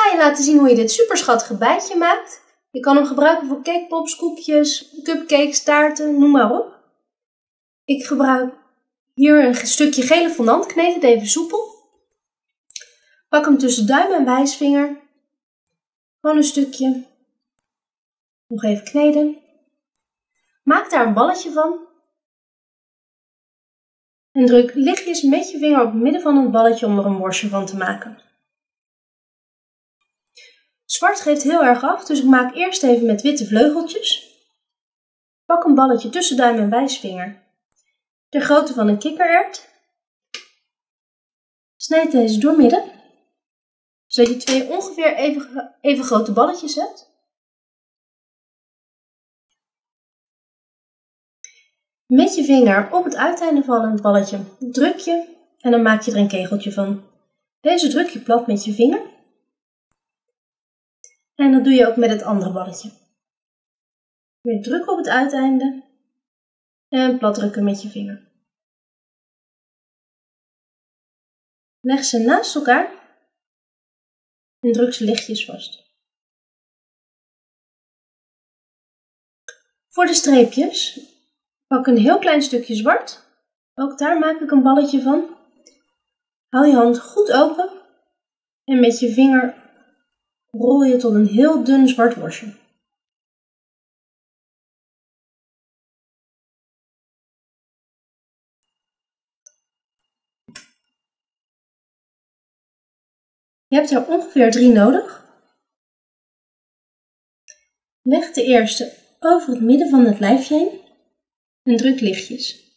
ga je laten zien hoe je dit super schattige bijtje maakt. Je kan hem gebruiken voor cakepops, koekjes, cupcakes, taarten, noem maar op. Ik gebruik hier een stukje gele fondant, kneed het even soepel. Pak hem tussen duim en wijsvinger. Gewoon een stukje. Nog even kneden. Maak daar een balletje van. En druk lichtjes met je vinger op het midden van het balletje om er een worstje van te maken. Zwart geeft heel erg af, dus ik maak eerst even met witte vleugeltjes. Pak een balletje tussen duim en wijsvinger. De grootte van een kikkerert. Snijd deze door midden, zodat je twee ongeveer even, even grote balletjes hebt. Met je vinger op het uiteinde van het balletje druk je en dan maak je er een kegeltje van. Deze druk je plat met je vinger. En dat doe je ook met het andere balletje. Weer druk op het uiteinde en plat drukken met je vinger. Leg ze naast elkaar en druk ze lichtjes vast. Voor de streepjes Pak een heel klein stukje zwart. Ook daar maak ik een balletje van. Hou je hand goed open en met je vinger rol je tot een heel dun zwart worstje. Je hebt er ongeveer drie nodig. Leg de eerste over het midden van het lijfje heen en druk lichtjes.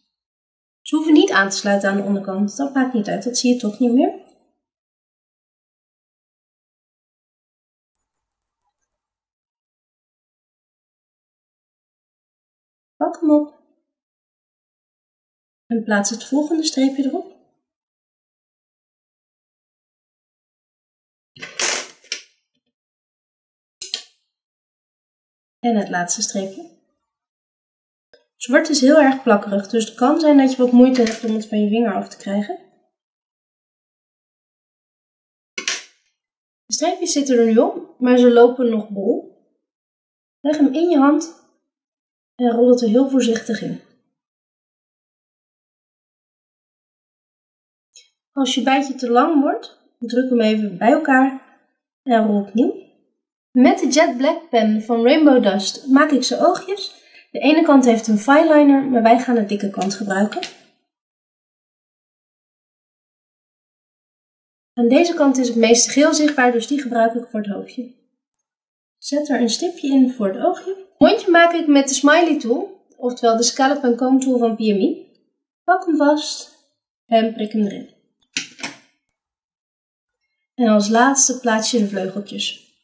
Ze hoeven niet aan te sluiten aan de onderkant, dat maakt niet uit, dat zie je toch niet meer. Hem op en plaats het volgende streepje erop. En het laatste streepje. Zwart is heel erg plakkerig, dus het kan zijn dat je wat moeite hebt om het van je vinger af te krijgen. De streepjes zitten er nu op, maar ze lopen nog bol. Leg hem in je hand en rol het er heel voorzichtig in. Als je bijtje te lang wordt, druk hem even bij elkaar en rol opnieuw. Met de Jet Black pen van Rainbow Dust maak ik ze oogjes de ene kant heeft een fineliner, maar wij gaan de dikke kant gebruiken. Aan deze kant is het meeste geel zichtbaar, dus die gebruik ik voor het hoofdje. Zet er een stipje in voor het oogje. Mondje maak ik met de Smiley Tool, oftewel de Scalp and Comb Tool van PMI. Pak hem vast en prik hem erin. En als laatste plaats je de vleugeltjes.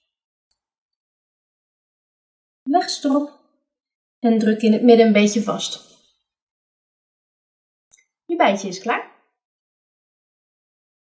Leg erop en druk in het midden een beetje vast. Je bijtje is klaar.